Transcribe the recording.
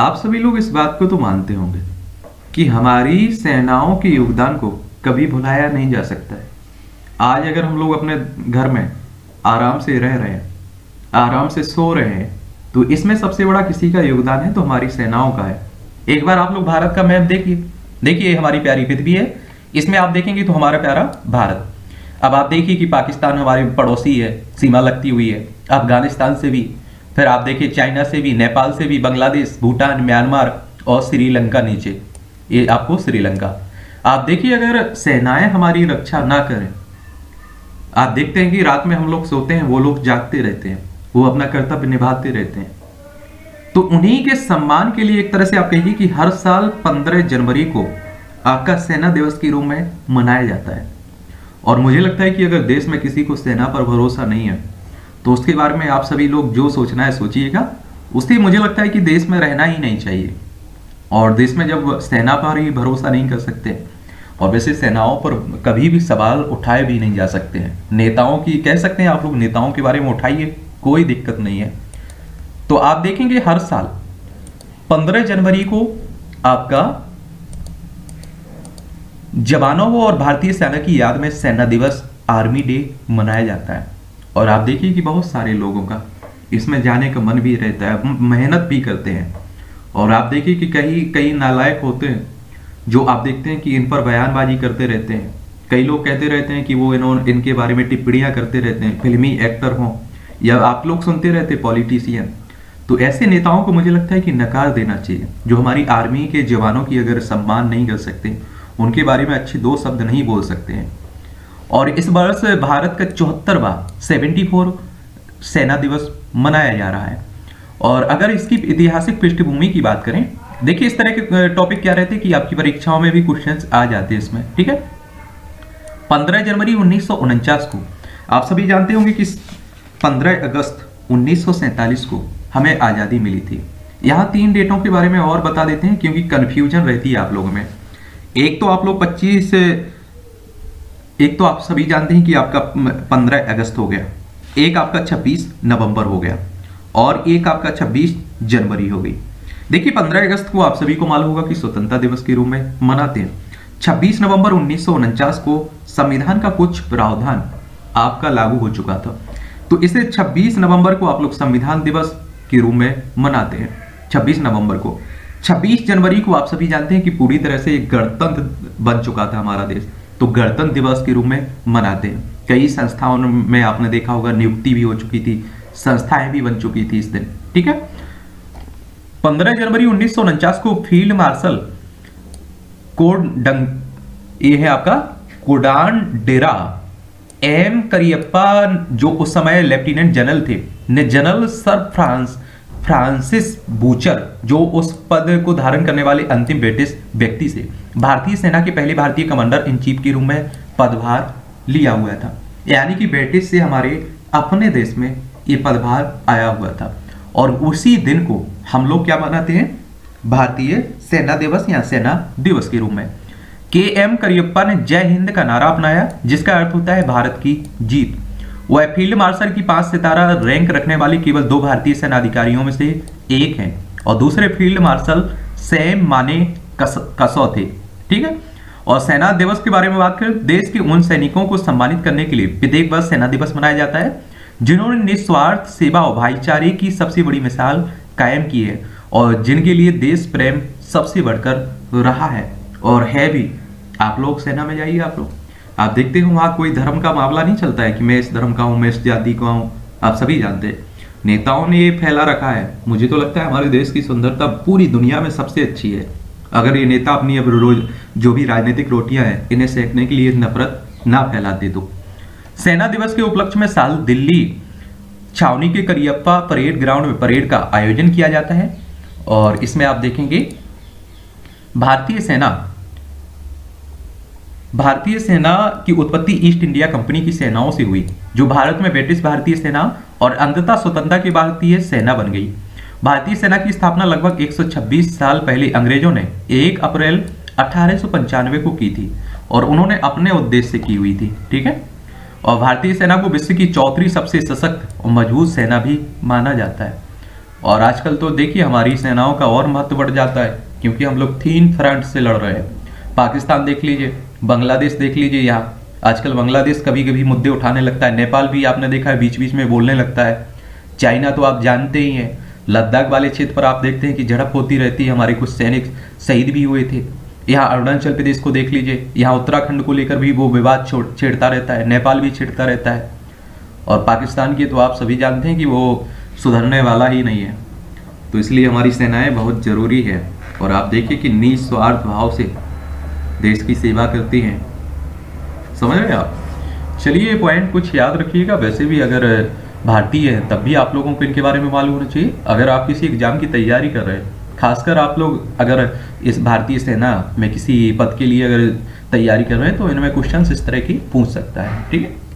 आप सभी लोग इस बात को तो मानते होंगे कि हमारी सेनाओं के योगदान को कभी भुलाया नहीं जा सकता है। आज अगर हम लोग अपने घर में आराम से रह रहे हैं, आराम से सो रहे हैं तो इसमें सबसे बड़ा किसी का योगदान है तो हमारी सेनाओं का है। एक बार आप लोग भारत का मैप देखिए। देखिए, हमारी प्यारी पृथ्वी है। इसमें आप देखेंगे तो हमारा प्यारा भारत। अब आप देखिए कि पाकिस्तान हमारे पड़ोसी है, सीमा लगती हुई है, अफ़गानिस्तान से भी। फिर आप देखिए, चाइना से भी, नेपाल से भी, बांग्लादेश, भूटान, म्यांमार और श्रीलंका नीचे। ये आपको श्रीलंका। आप देखिए, अगर सेनाएँ हमारी रक्षा ना करें, आप देखते हैं कि रात में हम लोग सोते हैं, वो लोग जागते रहते हैं, वो अपना कर्तव्य निभाते रहते हैं। तो उन्हीं के सम्मान के लिए एक तरह से आप कहिए कि हर साल पंद्रह जनवरी को आपका सेना दिवस के रूप में मनाया जाता है। और मुझे लगता है कि अगर देश में किसी को सेना पर भरोसा नहीं है तो उसके बारे में आप सभी लोग जो सोचना है सोचिएगा। उससे मुझे लगता है कि देश में रहना ही नहीं चाहिए। और देश में जब सेना पर ही भरोसा नहीं कर सकते, और वैसे सेनाओं पर कभी भी सवाल उठाए भी नहीं जा सकते हैं। नेताओं की, कह सकते हैं आप लोग, नेताओं के बारे में उठाइए, कोई दिक्कत नहीं है। तो आप देखेंगे हर साल 15 जनवरी को आपका जवानों और भारतीय सेना की याद में सेना दिवस, आर्मी डे मनाया जाता है। और आप देखिए कि बहुत सारे लोगों का, इसमें जाने का मन भी रहता है मेहनत भी करते हैं। और आप देखिए कि कई कई नालायक होते हैं, जो आप देखते हैं कि इन पर बयानबाजी करते रहते हैं। कई लोग कहते रहते हैं कि वो इन्होंने इनके बारे में टिप्पणियाँ करते रहते हैं, फिल्मी एक्टर हों, या आप लोग सुनते रहते पॉलिटिशियन। तो ऐसे नेताओं को मुझे लगता है कि नकार देना चाहिए। जो हमारी आर्मी के जवानों की अगर सम्मान नहीं कर सकते, उनके बारे में अच्छे दो शब्द नहीं बोल सकते हैं। और इस वर्ष भारत का चौहत्तरवा सेवेंटी फोर सेना दिवस मनाया जा रहा है। और अगर इसकी ऐतिहासिक पृष्ठभूमि की बात करें, देखिए इस तरह के टॉपिक क्या रहते हैं कि आपकी परीक्षाओं में भी क्वेश्चन आ जाते हैं इसमें, ठीक है? पंद्रह जनवरी उन्नीस सौ उनचास को, आप सभी जानते होंगे कि पंद्रह अगस्त उन्नीस को हमें आज़ादी मिली थी। यहाँ तीन डेटों के बारे में और बता देते हैं, क्योंकि कन्फ्यूज़न रहती है आप लोगों में। एक तो आप लोग 25 एक तो आप सभी जानते हैं कि आपका 15 अगस्त हो गया, एक आपका 26 नवंबर हो गया, और एक आपका 26 जनवरी हो गई। देखिए 15 अगस्त को आप सभी को मालूम होगा कि स्वतंत्रता दिवस के रूप में मनाते हैं। 26 नवंबर उन्नीस सौ उनचास को संविधान का कुछ प्रावधान आपका लागू हो चुका था। तो इसे 26 नवंबर को आप लोग संविधान दिवस के रूप में मनाते हैं 26 नवंबर को। 26 जनवरी को आप सभी जानते हैं कि पूरी तरह से एक गणतंत्र बन चुका था हमारा देश। तो गणतंत्र दिवस के रूप में मनाते हैं। कई संस्थाओं में आपने देखा होगा, नियुक्ति भी हो चुकी थी, संस्थाएँ भी बन चुकी थी इस दिन। ठीक है? 15 जनवरी उन्नीस को फ़ील्ड मार्शल कोड ये है आपका, कोडान डेरा एम करियप्पा जो उस समय लेफ्टिनेंट जनरल थे, ने general sir France Francis Bucher जो उस पद को धारण करने वाले अंतिम ब्रिटिश व्यक्ति से भारतीय सेना के पहले भारतीय कमांडर इन चीफ के रूप में पदभार लिया हुआ था। यानी कि ब्रिटिश से हमारे अपने देश में ये पदभार आया हुआ था। और उसी दिन को हम लोग क्या मनाते हैं? भारतीय सेना दिवस या सेना दिवस के रूप में। के एम करियप्पा ने जय हिंद का नारा अपनाया जिसका अर्थ होता है भारत की जीत। वह फ़ील्ड मार्शल की पाँच सितारा रैंक रखने वाले केवल दो भारतीय सेना अधिकारियों में से एक हैं और दूसरे फ़ील्ड मार्शल सैम माने कस, कसौ थे ठीक है? और सेना दिवस के बारे में बात करें, देश के उन सैनिकों को सम्मानित करने के लिए विदेश वर्ष सेना दिवस मनाया जाता है, जिन्होंने निस्वार्थ सेवा और भाईचारे की सबसे बड़ी मिसाल कायम की है और जिनके लिए देश प्रेम सबसे बढ़कर रहा है और है भी। आप लोग सेना में जाइए आप लोग। आप देखते हो, वहाँ कोई धर्म का मामला नहीं चलता है कि मैं इस धर्म का हूँ, मैं इस जाति का हूँ। आप सभी जानते हैं। नेताओं ने ये फैला रखा है। मुझे तो लगता है हमारे देश की सुंदरता पूरी दुनिया में सबसे अच्छी है। अगर ये नेता अपनी अब रोज जो भी राजनीतिक रोटियाँ हैं, इन्हें सेकने के लिए नफरत ना फैला दे दो सेना दिवस के उपलक्ष्य में साल दिल्ली छावनी के करियप्पा परेड ग्राउंड में परेड का आयोजन किया जाता है और इसमें आप देखेंगे, भारतीय सेना भारतीय सेना की उत्पत्ति ईस्ट इंडिया कंपनी की सेनाओं से हुई, जो भारत में ब्रिटिश भारतीय सेना और अंततः स्वतंत्रता की भारतीय सेना बन गई। भारतीय सेना की स्थापना लगभग 126 साल पहले अंग्रेज़ों ने 1 अप्रैल अठारह सौ पंचानवे को की थी और उन्होंने अपने उद्देश्य से की हुई थी, ठीक है? और भारतीय सेना को विश्व की चौथी सबसे सशक्त और मज़बूत सेना भी माना जाता है। और आजकल तो देखिए, हमारी सेनाओं का और महत्व बढ़ जाता है, क्योंकि हम लोग तीन फ्रंट से लड़ रहे हैं। पाकिस्तान देख लीजिए, बांग्लादेश देख लीजिए यहाँ। आजकल बांग्लादेश कभी कभी मुद्दे उठाने लगता है, नेपाल भी आपने देखा है बीच बीच में बोलने लगता है। चाइना तो आप जानते ही हैं लद्दाख वाले क्षेत्र पर आप देखते हैं कि झड़प होती रहती है। हमारे कुछ सैनिक शहीद भी हुए थे। यहाँ अरुणाचल प्रदेश को देख लीजिए। यहाँ उत्तराखंड को लेकर भी वो विवाद छेड़ता रहता है। नेपाल भी छेड़ता रहता है। और पाकिस्तान की तो आप सभी जानते हैं कि वो सुधरने वाला ही नहीं है। तो इसलिए हमारी सेनाएँ बहुत ज़रूरी है। और आप देखिए कि निस्वार्थ भाव से देश की सेवा करती हैं। समझ रहे आप? चलिए पॉइंट कुछ याद रखिएगा। वैसे भी अगर भारतीय हैं, तब भी आप लोगों को इनके बारे में मालूम होना चाहिए। अगर आप किसी एग्ज़ाम की तैयारी कर रहे हैं, खासकर आप लोग अगर इस भारतीय सेना में किसी पद के लिए अगर तैयारी कर रहे हैं तो इनमें क्वेश्चन इस तरह की पूछ सकता है, ठीक है?